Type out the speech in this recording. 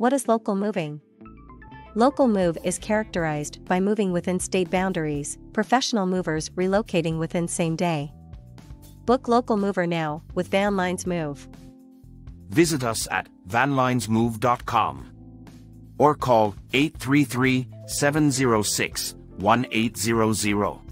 What is local moving? Local move is characterized by moving within state boundaries, professional movers relocating within same day. Book local mover now with Van Lines Move. Visit us at vanlinesmove.com or call 833 706 1800.